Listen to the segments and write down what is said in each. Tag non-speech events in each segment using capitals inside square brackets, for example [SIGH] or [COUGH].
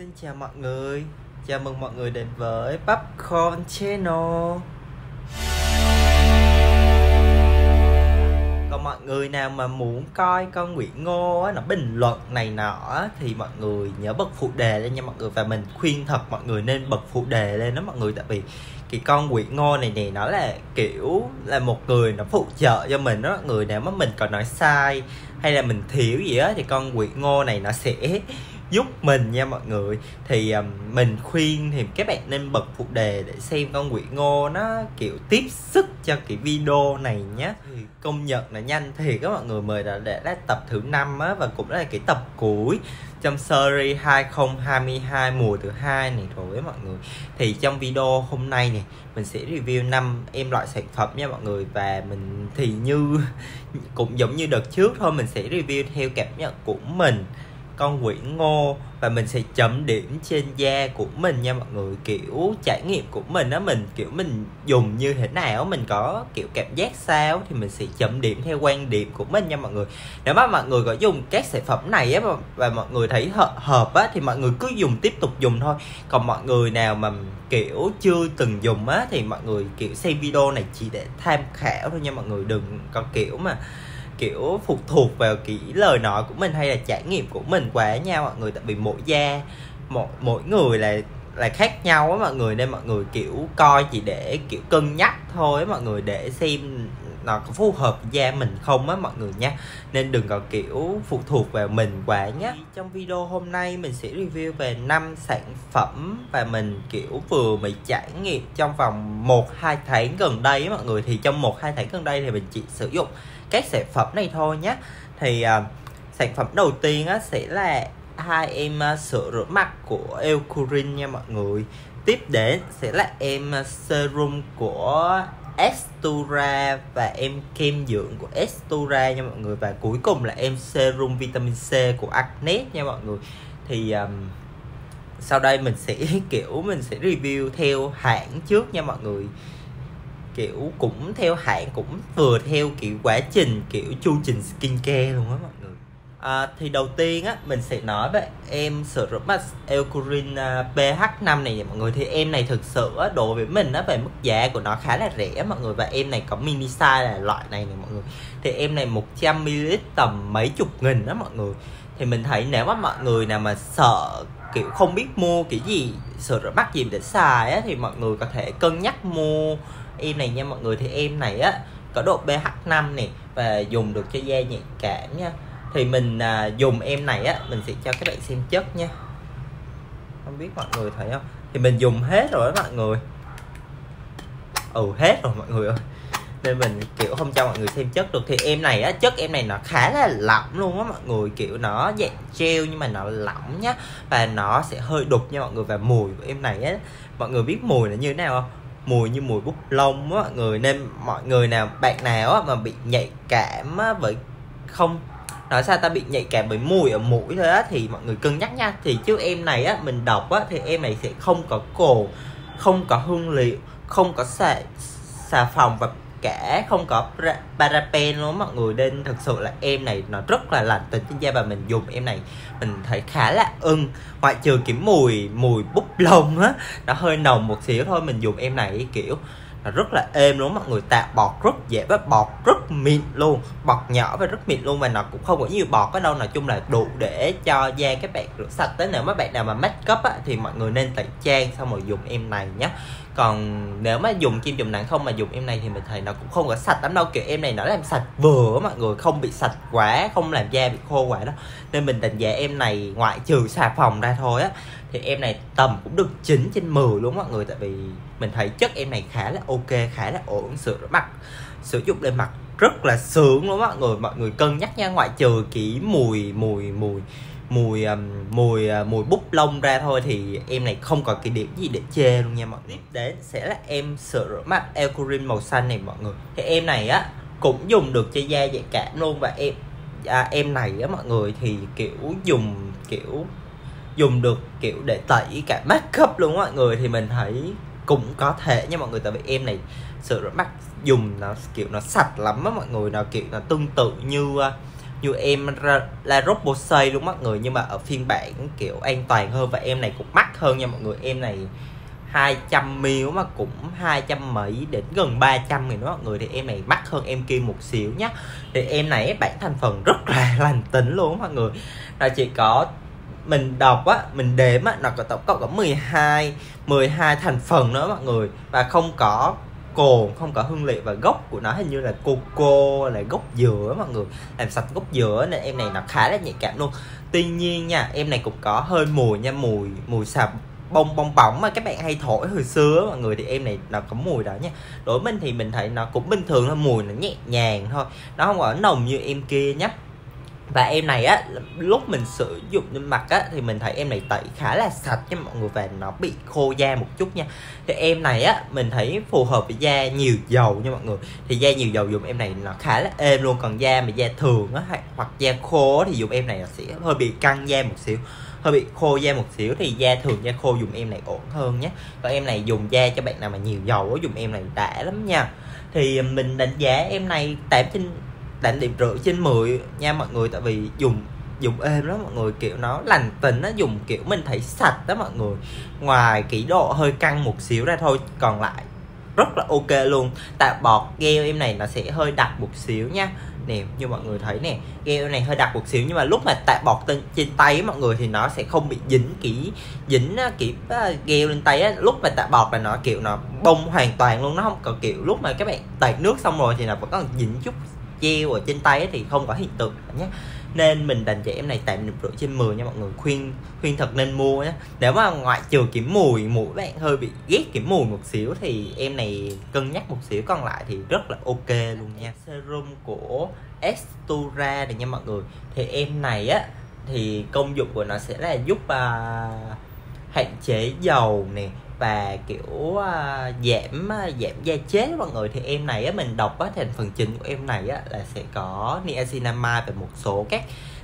Xin chào mọi người. Chào mừng mọi người đến với Popcorn Channel. Còn mọi người nào mà muốn coi con Nguyễn Ngô á, nó bình luận này nọ Thì mọi người nhớ bật phụ đề lên nha mọi người. Và mình khuyên thật mọi người nên bật phụ đề lên đó mọi người. Tại vì cái con Nguyễn Ngô này nè nó là kiểu là một người nó phụ trợ cho mình đó người. Nào mà mình còn nói sai hay là mình thiếu gì á thì con Nguyễn Ngô này nó sẽ giúp mình nha mọi người. Thì um, mình khuyên thì các bạn nên bật phụ đề để xem con Nguyễn Ngô nó kiểu tiếp sức cho cái video này nhé thì công nhận là nhanh thì các mọi người mời đã để là tập thứ năm á và cũng là cái tập cuối trong series 2022 mùa thứ hai này rồi với mọi người. Thì trong video hôm nay này mình sẽ review năm em loại sản phẩm nha mọi người. Và mình thì như [LAUGHS] cũng giống như đợt trước thôi mình sẽ review theo cảm nhận của mình con quỷ ngô và mình sẽ chấm điểm trên da của mình nha mọi người. Kiểu trải nghiệm của mình á mình kiểu mình dùng như thế nào mình có kiểu cảm giác sao thì mình sẽ chấm điểm theo quan điểm của mình nha mọi người. Nếu mà mọi người có dùng các sản phẩm này á và mọi người thấy hợp, hợp á thì mọi người cứ dùng tiếp tục dùng thôi. Còn mọi người nào mà kiểu chưa từng dùng á thì mọi người kiểu xem video này chỉ để tham khảo thôi nha mọi người. Đừng có kiểu mà kiểu phụ thuộc vào cái lời nói của mình hay là trải nghiệm của mình quá nha mọi người. Tại vì mỗi da, mỗi mỗi người là là khác nhau á mọi người. Nên mọi người kiểu coi chỉ để kiểu cân nhắc thôi mọi người, để xem nó có phù hợp với da mình không á mọi người nha nên đừng có kiểu phụ thuộc vào mình quá nhé trong video hôm nay mình sẽ review về 5 sản phẩm và mình kiểu vừa mới trải nghiệm trong vòng 1-2 tháng gần đây á mọi người. Thì trong 1-2 tháng gần đây thì mình chỉ sử dụng các sản phẩm này thôi nhé thì uh, sản phẩm đầu tiên á, sẽ là hai em uh, sữa rửa mặt của Eucerin nha mọi người. Tiếp đến sẽ là em à, serum của Estura và em kem dưỡng của Estura nha mọi người. Và cuối cùng là em serum vitamin C của Acne nha mọi người. Thì um, sau đây mình sẽ [LAUGHS] kiểu mình sẽ review theo hãng trước nha mọi người. Kiểu cũng theo hãng cũng vừa theo kiểu quá trình kiểu chu trình skincare luôn á mọi người à, thì đầu tiên á mình sẽ nói về em sữa rửa mặt Eucerin à, pH5 này mọi người. Thì em này thực sự á, đối với mình á về mức giá của nó khá là rẻ mọi người. Và em này có mini size là loại này này mọi người. Thì em này 100ml tầm mấy chục nghìn đó mọi người. Thì mình thấy nếu mà mọi người nào mà sợ kiểu không biết mua cái gì sữa rửa mặt gì để xài á thì mọi người có thể cân nhắc mua em này nha mọi người. Thì em này á có độ pH 5 này và dùng được cho da nhạy cảm nha thì mình à, dùng em này á mình sẽ cho các bạn xem chất nha. Không biết mọi người thấy không? Thì mình dùng hết rồi đó mọi người. Ừ hết rồi mọi người ơi. Nên mình kiểu không cho mọi người xem chất được. Thì em này á chất em này nó khá là lỏng luôn á mọi người. Kiểu nó dạng gel nhưng mà nó lỏng nhá. Và nó sẽ hơi đục nha mọi người. Và mùi của em này á mọi người biết mùi là như thế nào không? Mùi như mùi bút lông á mọi người. Nên mọi người nào bạn nào á mà bị nhạy cảm á bởi không nói sao ta, bị nhạy cảm bởi mùi ở mũi thôi á, thì mọi người cân nhắc nha. Thì chứ em này á, mình đọc á, thì em này sẽ không có cồn không có hương liệu, không có xà xà phòng và cả không có paraben luôn mọi người. Nên thực sự là em này nó rất là lành tính trên da và mình dùng em này, mình thấy khá là ưng. Ngoại trừ cái mùi mùi bút lông á, nó hơi nồng một xíu thôi, mình dùng em này, kiểu rất là êm luôn mọi người tạo bọt rất dễ và bọt rất mịn luôn. Bọt nhỏ và rất mịn luôn và nó cũng không có nhiều bọt ở đâu nói chung là đủ để cho da các bạn rửa sạch. Tới nếu mà bạn nào mà make up á, thì mọi người nên tẩy trang xong rồi dùng em này nhé còn nếu mà dùng kim dùng nặng không mà dùng em này thì mình thấy nó cũng không có sạch lắm đâu. Kiểu em này nó làm sạch vừa mọi người không bị sạch quá, không làm da bị khô quá đó. Nên mình đánh giá em này ngoại trừ xà phòng ra thôi á, thì em này tầm cũng được 9 trên 10 luôn mọi người. Tại vì mình thấy chất em này khá là ok, khá là ổn, sửa mặt, sử dụng lên mặt rất là sướng luôn mọi người. Mọi người cân nhắc nha, ngoại trừ cái mùi mùi mùi mùi à, mùi à, mùi bút lông ra thôi thì em này không có cái điểm gì để chê luôn nha mọi người. Tiếp đến sẽ là em sữa rửa mặt Eucerin màu xanh này mọi người. Thì em này á cũng dùng được cho da dạy cảm luôn và em à, em này á mọi người thì kiểu dùng kiểu dùng được kiểu để tẩy cả makeup luôn mọi người. Thì mình thấy cũng có thể nha mọi người tại vì em này sữa rửa dùng nó kiểu nó sạch lắm á mọi người nó kiểu nó tương tự như uh, như em ra, là robot xây luôn mọi người nhưng mà ở phiên bản, kiểu, an toàn hơn và em này cũng mắc hơn nha mọi người. Em này 200 ml mà cũng 200 mấy đến gần 300 thì đó mọi người. Thì em này mắc hơn em kia một xíu nhá. Thì em này bản thành phần rất là [LAUGHS] lành tính luôn mọi người. Là chỉ có mình đọc á, mình đếm á, nó có tổng cộng có 12 12 thành phần nữa mọi người. Và không có cồn, không có hương liệu và gốc của nó, hình như là coco là gốc dừa mọi người. Làm sạch gốc dừa nên em này nó khá là nhạy cảm luôn. Tuy nhiên nha, em này cũng có hơi mùi nha, mùi mùi sạp bông bông bóng mà các bạn hay thổi hồi xưa mọi người, thì em này nó có mùi đó nha. Đối với mình thì mình thấy nó cũng bình thường thôi, mùi nó nhẹ nhàng thôi. Nó không có nồng như em kia nhé và em này á, lúc mình sử dụng lên mặt á, thì mình thấy em này tẩy khá là sạch nha mọi người và nó bị khô da một chút nha. Thì em này á, mình thấy phù hợp với da nhiều dầu nha mọi người. Thì da nhiều dầu dùng em này nó khá là êm luôn, còn da mà da thường á hoặc da khô thì dùng em này là sẽ hơi bị căng da một xíu, hơi bị khô da một xíu, thì da thường da khô dùng em này ổn hơn nhé. Còn em này dùng da cho bạn nào mà nhiều dầu á, dùng em này đã lắm nha. Thì mình đánh giá em này 8 trên đánh điểm rưỡi trên 10 nha mọi người tại vì dùng dùng êm lắm mọi người kiểu nó lành tính nó dùng kiểu mình thấy sạch đó mọi người. Ngoài kỹ độ hơi căng một xíu ra thôi còn lại rất là ok luôn. Tại bọt gel em này nó sẽ hơi đặc một xíu nha. Nè như mọi người thấy nè gel này hơi đặc một xíu nhưng mà lúc mà tại bọt trên, trên tay mọi người thì nó sẽ không bị dính kỹ dính kỹ gel lên tay á. Lúc mà tại bọt là nó kiểu nó bông hoàn toàn luôn nó không có kiểu lúc mà các bạn tẩy nước xong rồi thì nó vẫn còn dính chút gel ở trên tay thì không có hiện tượng nhé. Nên mình đành cho em này tạm được rưỡi trên 10 nha mọi người. Khuyên khuyên thật nên mua nhé. Nếu mà ngoại trừ kiểm mùi mũi bạn hơi bị ghét kiểm mùi một xíu thì em này cân nhắc một xíu còn lại thì rất là ok luôn nha. Serum của Estura này nha mọi người. Thì em này á thì công dụng của nó sẽ là giúp uh, hạn chế dầu nè và kiểu uh, giảm uh, giảm da chết mọi người thì em này á mình đọc á thành phần chính của em này á là sẽ có niacinamide và một số các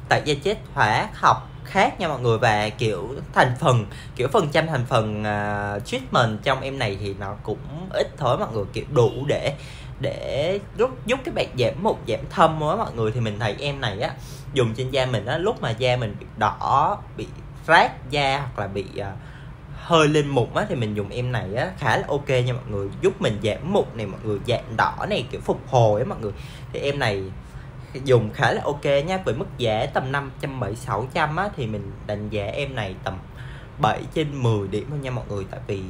tại da chết hóa học khác nha mọi người. Và kiểu thành phần kiểu phần trăm thành phần uh, treatment trong em này thì nó cũng ít thôi mọi người kiểu đủ để để giúp giúp cái bạn giảm một giảm thâm á mọi người. Thì mình thấy em này á dùng trên da mình á lúc mà da mình bị đỏ bị rát da hoặc là bị uh, hơi lên mụn á thì mình dùng em này á khá là ok nha mọi người. Giúp mình giảm mụn này mọi người giảm đỏ này kiểu phục hồi á mọi người. Thì em này dùng khá là ok nha với mức giá tầm 570 600 á thì mình đánh giá em này tầm 7 trên 10 điểm thôi nha mọi người. Tại vì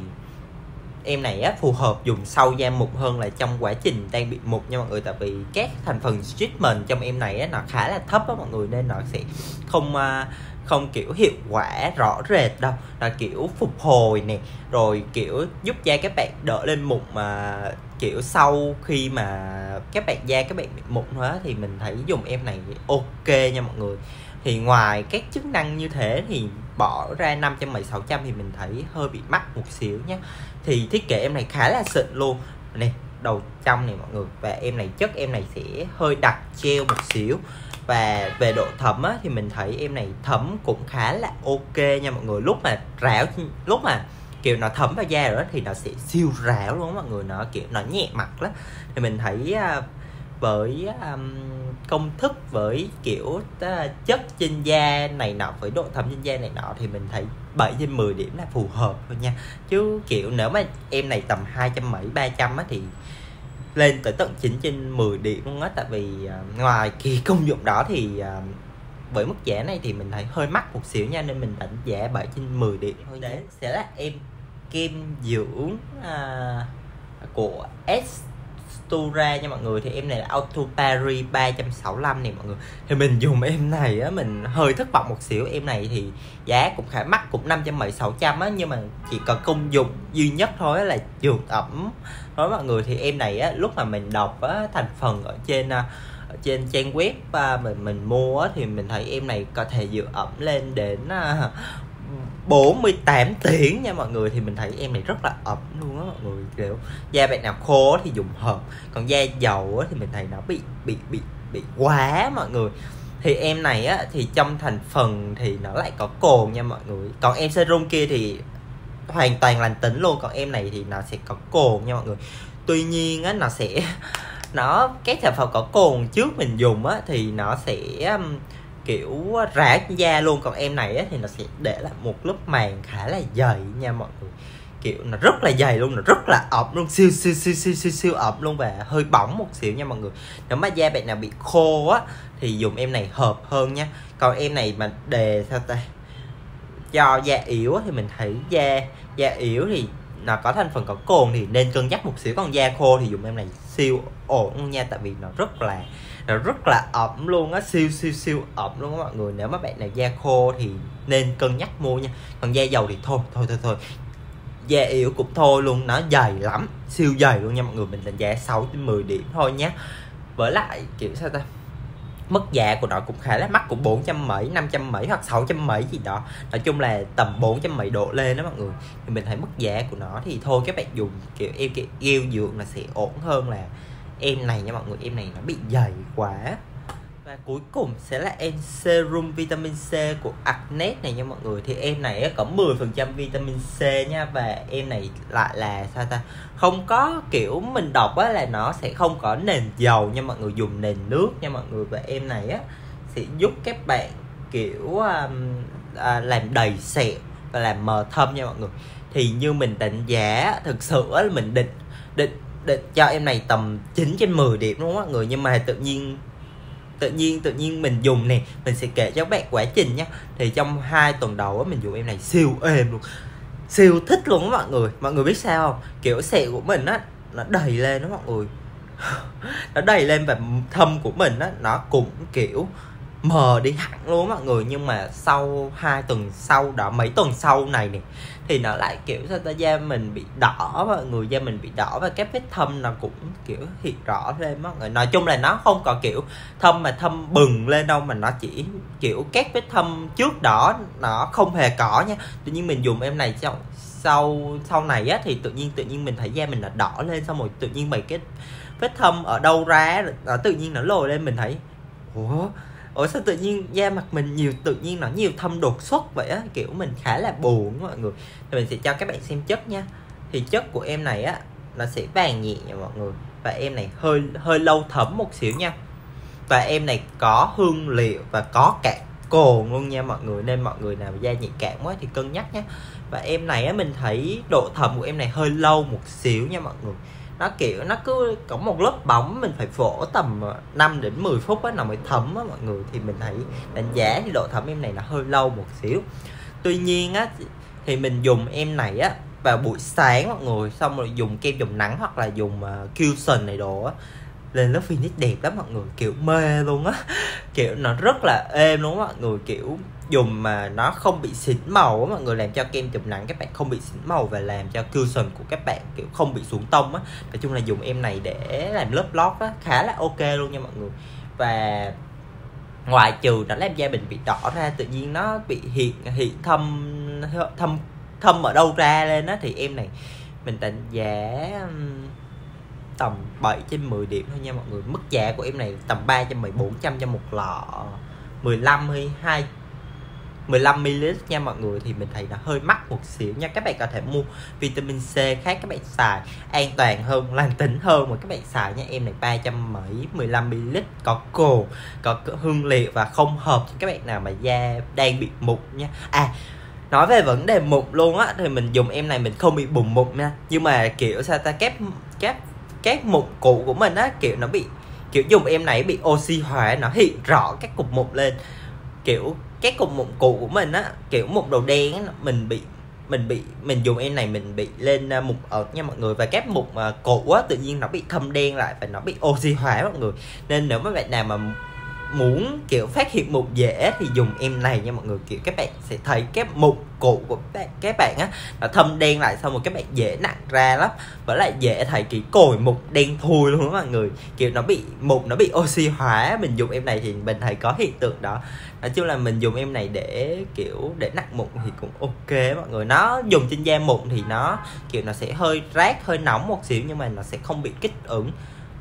em này á phù hợp dùng sau da mụn hơn là trong quá trình đang bị mụn nha mọi người. Tại vì các thành phần treatment trong em này á nó khá là thấp á mọi người nên nó sẽ không uh, không kiểu hiệu quả, rõ rệt đâu, là kiểu phục hồi nè, rồi kiểu giúp da các bạn đỡ lên mụn mà kiểu sau khi mà các bạn da các bạn bị mụn hóa thì mình thấy dùng em này ok nha mọi người. Thì ngoài các chức năng như thế thì bỏ ra 500 mấy 600 thì mình thấy hơi bị mắc một xíu nhé thì thiết kế em này khá là xịn luôn. Này đầu trong này mọi người, và em này, chất em này sẽ hơi đặc treo một xíu và về độ thấm á, thì mình thấy em này thấm cũng khá là ok nha mọi người. Lúc mà ráo lúc mà kiểu nó thấm vào da rồi đó thì nó sẽ siêu ráo luôn mọi người. Nó kiểu nó nhẹ mặt lắm. Thì mình thấy à, với um, công thức với kiểu uh, chất trên da này nọ với độ thấm trên da này nọ thì mình thấy 7 trên 10 điểm là phù hợp thôi nha. Chứ kiểu nếu mà em này tầm hai trăm mấy ba trăm á thì lên tới tận 9 trên 10 điểm luôn á tại vì uh, ngoài cái [LAUGHS] công dụng đó thì uh, với mức giá này thì mình thấy hơi mắc một xíu nha nên mình đánh giá 7 trên 10 điểm thôi đấy sẽ là em kem dưỡng uh, của S Stura nha mọi người. Thì em này là Auto Paris 365 này mọi người. Thì mình dùng em này á mình hơi thất vọng một xíu. Em này thì giá cũng khá mắc cũng 570 600 á nhưng mà chỉ cần công dụng duy nhất thôi là trường ẩm. Nói mọi người thì em này á lúc mà mình đọc á thành phần ở trên à, ở trên trang web à, mà mình mình mua á, thì mình thấy em này có thể dự ẩm lên đến à, 48 tiếng nha mọi người, thì mình thấy em này rất là ẩm luôn á mọi người, kiểu da bạn nào khô thì dùng hợp, còn da dầu thì mình thấy nó bị bị bị bị quá mọi người. Thì em này á thì trong thành phần thì nó lại có cồn nha mọi người, còn em serum kia thì hoàn toàn lành tính luôn, còn em này thì nó sẽ có cồn nha mọi người. Tuy nhiên á, nó sẽ, [LAUGHS] nó, cái sản phẩm có cồn trước mình dùng á thì nó sẽ um, kiểu rã da luôn. Còn em này thì nó sẽ để lại một lớp màng khá là dày nha mọi người. Kiểu nó rất là dày luôn, nó rất là ẩm luôn, siêu siêu siêu siêu siêu siêu ẩm luôn và hơi bỏng một xíu nha mọi người. Nếu mà da bạn nào bị khô á, thì dùng em này hợp hơn nha. Còn em này mà đề sao ta, cho da yếu thì mình thấy da da yếu thì nó có thành phần có cồn thì nên cân nhắc một xíu. Còn da khô thì dùng em này siêu ổn nha, tại vì nó rất là nó rất là ẩm luôn á, siêu siêu siêu ẩm luôn á mọi người. Nếu mà bạn nào da khô thì nên cân nhắc mua nha. Còn da dầu thì thôi thôi thôi thôi. Da yếu cũng thôi luôn, nó dày lắm, siêu dày luôn nha mọi người. Mình đánh giá 6 đến 10 điểm thôi nhé với lại, kiểu sao ta? Mức giá của nó cũng khá là mắc, cũng 400 mấy 500 mấy hoặc 600 mấy gì đó. Nói chung là tầm 400 mấy độ lên đó mọi người. Thì mình thấy mức giá của nó thì thôi, các bạn dùng kiểu yêu kiểu yêu dược là sẽ ổn hơn là em này nha mọi người em này nó bị dày quá. Và cuối cùng sẽ là em serum vitamin C của Agnes này nha mọi người. Thì em này có 10% vitamin C nha. Và em này lại là sao ta? Không có kiểu mình đọc á là nó sẽ không có nền dầu nha mọi người dùng nền nước nha mọi người. Và em này á sẽ giúp các bạn kiểu um, à, làm đầy sẹo và làm mờ thâm nha mọi người. Thì như mình đánh giá thực sự là mình định định để cho em này tầm 9 trên 10 điểm đúng không mọi người. Nhưng mà tự nhiên tự nhiên tự nhiên mình dùng nè, mình sẽ kể cho các bạn quá trình nhé thì trong hai tuần đầu á, mình dùng em này siêu êm luôn, siêu thích luôn á mọi người. Mọi người biết sao không? Kiểu sẹo của mình á, nó đầy lên đó mọi người. [LAUGHS] Nó đầy lên và thâm của mình á, nó cũng kiểu mờ đi hẳn luôn mọi người. Nhưng mà sau hai tuần sau đó mấy tuần sau này nè, thì nó lại kiểu sao ta, da mình bị đỏ và người, da mình bị đỏ và các vết thâm nó cũng kiểu hiện rõ lên mọi người. Nói chung là nó không có kiểu thâm mà thâm bừng lên đâu, mà nó chỉ kiểu các vết thâm trước đó nó không hề có nha. Tự nhiên mình dùng em này trong sau sau này á thì tự nhiên tự nhiên mình thấy da mình là đỏ lên xong rồi tự nhiên mấy cái vết thâm ở đâu ra nó tự nhiên nó lồi lên, mình thấy, ủa? Ủa, sao tự nhiên da mặt mình nhiều, tự nhiên nó nhiều thâm đột xuất vậy á? Kiểu, mình khá là buồn mọi người. Thì mình sẽ cho các bạn xem chất nha. Thì chất của em này á, nó sẽ vàng nhẹ nha mọi người. Và em này hơi hơi lâu thấm một xíu nha. Và em này có hương liệu và có cả cồn luôn nha mọi người. Nên mọi người nào da nhạy cảm quá thì cân nhắc nhé và em này á, mình thấy độ thấm của em này hơi lâu một xíu nha mọi người nó kiểu nó cứ có một lớp bóng mình phải phổ tầm 5 đến 10 phút á nó mới thấm á mọi người. Thì mình thấy đánh giá thì độ thấm em này là hơi lâu một xíu. Tuy nhiên á thì mình dùng em này á vào buổi sáng mọi người xong rồi dùng kem chống nắng hoặc là dùng uh, cushion này đồ á lên lớp finish đẹp lắm mọi người, kiểu mê luôn á. [LAUGHS] Kiểu nó rất là êm đúng không mọi người, kiểu dùng mà nó không bị xỉn màu á mọi người, làm cho kem chụp nắng các bạn không bị xỉn màu và làm cho cushion của các bạn, kiểu, không bị xuống tông á. Nói chung là dùng em này để làm lớp lót á, khá là ok luôn nha mọi người. Và ngoại trừ nó làm da mình bị đỏ ra, tự nhiên nó bị hiện hiện thâm thâm thâm ở đâu ra lên á, thì em này mình đánh giá tầm 7 trên 10 điểm thôi nha mọi người. Mức giá của em này tầm 310 400 cho một lọ 15 hay 2 15ml nha mọi người. Thì mình thấy nó hơi mắc một xíu nha. Các bạn có thể mua vitamin C khác, các bạn xài an toàn hơn, lành tính hơn mà các bạn xài nha. Em này 300 mấy 15ml có cồn, có hương liệu và không hợp cho các bạn nào mà da đang bị mụn nha. À nói về vấn đề mụn luôn á, thì mình dùng em này mình không bị bùng mụn nha. Nhưng mà, kiểu sao ta kép kép các mụn cũ của mình á kiểu nó bị kiểu dùng em này bị oxy hóa nó hiện rõ các cục mụn lên. Kiểu các cục mụn cũ của mình á kiểu mụn đầu đen á mình bị mình bị mình dùng em này mình bị lên à, mụn ợt nha mọi người. Và các mụn uh, cũ á tự nhiên nó bị thâm đen lại và nó bị oxy hóa mọi người. Nên nếu mà bạn nào mà muốn, kiểu, phát hiện mụn dễ thì dùng em này nha mọi người. Kiểu, các bạn sẽ thấy cái mụn cũ của các bạn á, nó thâm đen lại xong rồi các bạn dễ nặng ra lắm. Với lại dễ thấy cái cồi mụn đen thui luôn đó mọi người. Kiểu, nó bị mụn nó bị oxy hóa, mình dùng em này thì mình thấy có hiện tượng đó. Nói chung là mình dùng em này để, kiểu, để nặng mụn thì cũng ok mọi người. Nó dùng trên da mụn thì nó, kiểu, nó sẽ hơi rát, hơi nóng một xíu nhưng mà nó sẽ không bị kích ứng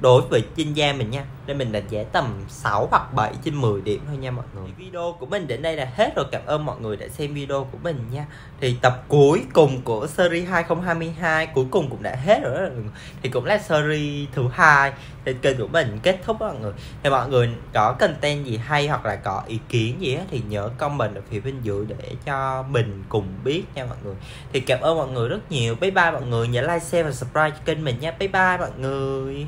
đối với chuyên gia mình nha nên mình đánh giá tầm 6 hoặc 7 trên 10 điểm thôi nha mọi người. Video của mình đến đây là hết rồi. Cảm ơn mọi người đã xem video của mình nha. Thì tập cuối cùng của series 2022 cuối cùng cũng đã hết rồi đó thì cũng là series thứ hai. Thì kênh của mình kết thúc đó mọi người. Thì mọi người có content gì hay hoặc là có ý kiến gì á thì nhớ comment ở phía bên dưới để cho mình cùng biết nha mọi người. Thì cảm ơn mọi người rất nhiều. Bye bye mọi người. Nhớ like share và subscribe cho kênh mình nha. Bye bye mọi người